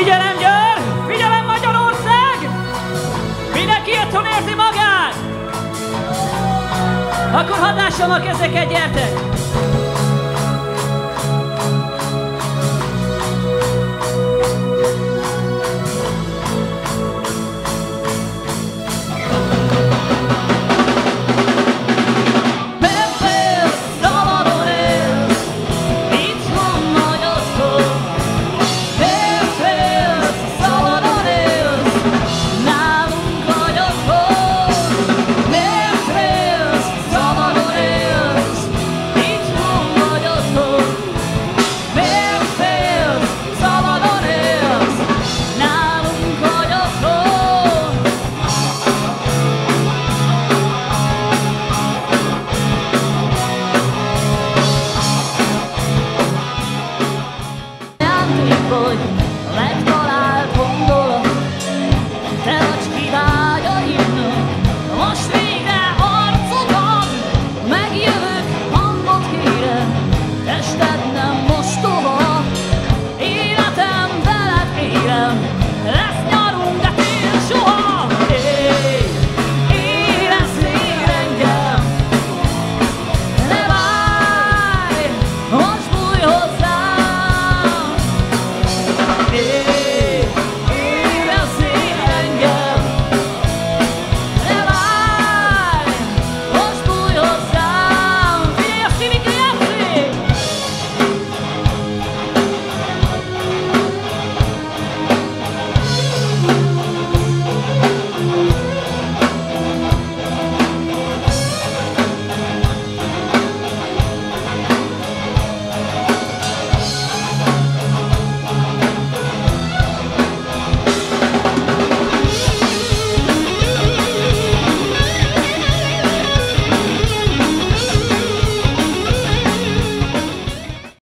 Figyelem, Győr! Figyelem, Magyarország! Mindenki otthon érzi magát! Akkor hatással a kezeket, gyertek! boy. Let's go.